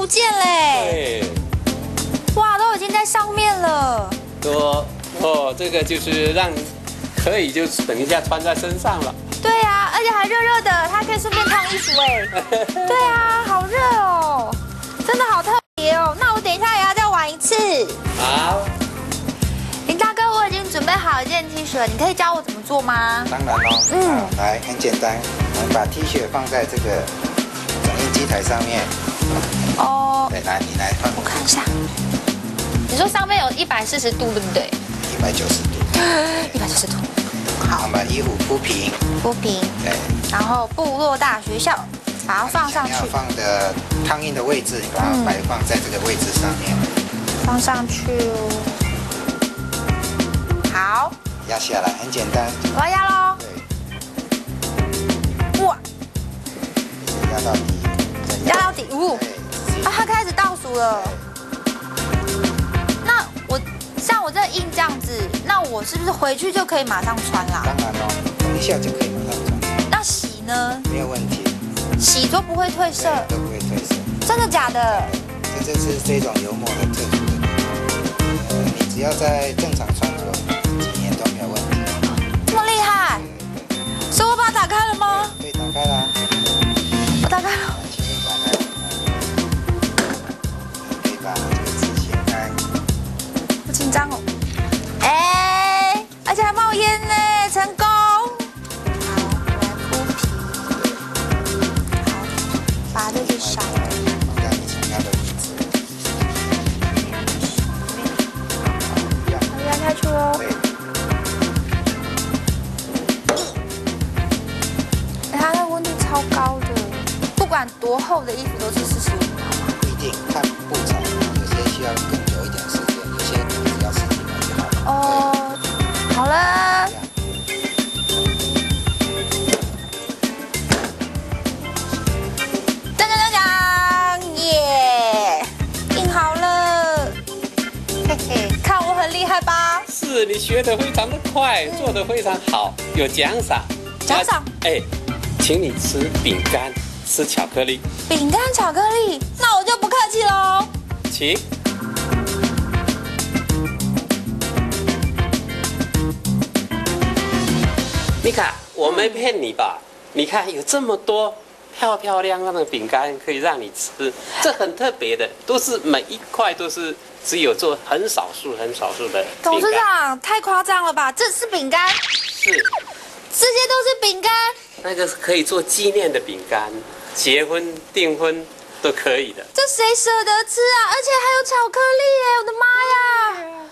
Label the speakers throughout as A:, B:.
A: 不见嘞，
B: 对，
A: 哇，都已经在上面了。
B: 多哦，这个就是让可以就是等一下穿在身上了。
A: 对啊，而且还热热的，它可以顺便烫衣服哎。对啊，好热哦，真的好特别哦。那我等一下也要再玩一次。
B: 好，
A: 林大哥，我已经准备好一件 T 恤，你可以教我怎么做吗？
C: 当然喽，
A: 嗯
C: 嗯，来很简单，我们把 T 恤放在这个整印机台上面，来你来放
A: 我看一下。你说上面有一百四十度，对不对？
C: 一百九十度，
A: 一百九十度，
C: 好，把衣服铺平，
A: 铺平，
C: 对，
A: 然后部落大学校，把它放上去
C: 想要，放的烫印的位置，你把它摆放在这个位置上面，
A: 放上去哦。好，
C: 压下来，很简单，
A: 我要压喽。开始倒数了。那我像我这印这样子，那我是不是回去就可以马上穿啦？
C: 当然喽，等一下就可以马上穿，
A: 那洗呢？
C: 没有问题，
A: 洗都不会褪色，
C: 都不会褪色。
A: 真的假的？
C: 这就是这种油墨的特殊的地方。呃，你只要在正常穿着几年都没有问题。
A: 这么厉害？所以我把它打开了吗？
C: 可以打开啦，
A: 超高的，不管多厚的衣服都是四十五秒嘛。
C: 不一定看布材，有些需要更久一点时间，有些只要十几秒就好了。
A: 哦，好了
C: 对，，
A: 当当当当，耶，印好了，嘿嘿，看我很厉害吧？
B: 是你学的非常的快，做的非常好，有奖赏。
A: 奖赏
B: 哎，请你吃饼干，吃巧克力，
A: 饼干巧克力，那我就不客气喽。
B: 请。米卡，我没骗你吧？你看有这么多漂漂亮亮的饼干可以让你吃，这很特别的，都是每一块都是只有做很少数、很少数的
A: 董事。长太夸张了吧？这是饼干，
B: 是，
A: 这些都是饼干。
B: 那个是可以做纪念的饼干，结婚、订婚都可以的。
A: 这谁舍得吃啊？而且还有巧克力耶！我的妈呀！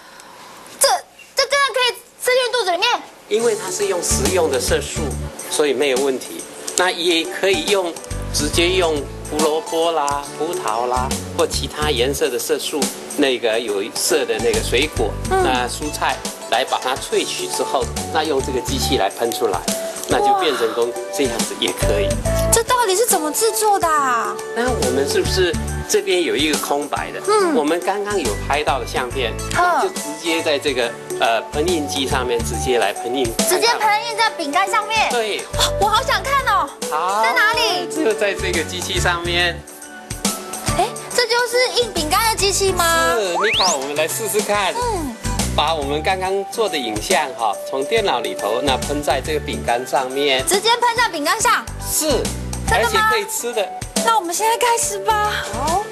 A: 这这真的可以吃进肚子里面？
B: 因为它是用食用的色素，所以没有问题。那也可以用直接用胡萝卜啦、葡萄啦或其他颜色的色素，那个有色的那个水果、那蔬菜来把它萃取之后，那用这个机器来喷出来，那就变成功这样子也可以。
A: 这到底是怎么制作的啊？
B: 那我们是不是这边有一个空白的？
A: 嗯
B: 我们刚刚有拍到的相片，
A: 嗯
B: 就直接在这个呃喷印机上面直接来喷印，
A: 直接喷印在饼干上面。
B: 对。
A: 哦我好想看哦。
B: 好，
A: 在哪里
B: 就在这个机器上面。
A: 哎，这就是印饼干的机器吗？
B: 是，你好，我们来试试看，
A: 嗯，
B: 把我们刚刚做的影像哈，从电脑里头那喷在这个饼干上面，
A: 直接喷在饼干上。
B: 是，而且可以吃的。
A: 那我们现在开始吧。好，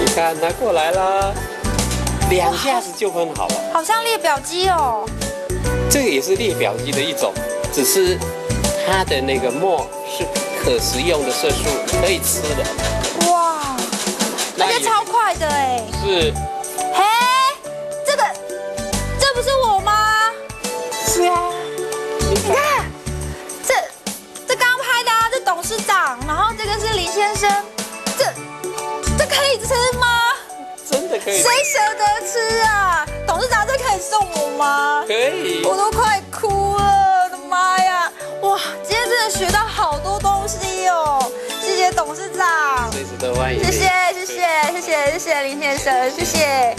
B: 你看，拿过来啦，两下子就喷好了。
A: 好像列表机哦。
B: 这个也是列表机的一种，只是它的那个沫是可食用的色素，可以吃的。
A: 哇，而且超快的哎。
B: 是
A: 谁舍得吃啊？董事长这可以送我吗？
B: 可以，
A: 我都快哭了，我的妈呀！哇，今天真的学到好多东西哦！谢谢董事长，
B: 随时欢迎。
A: 谢谢谢谢谢谢谢谢林先生，谢谢。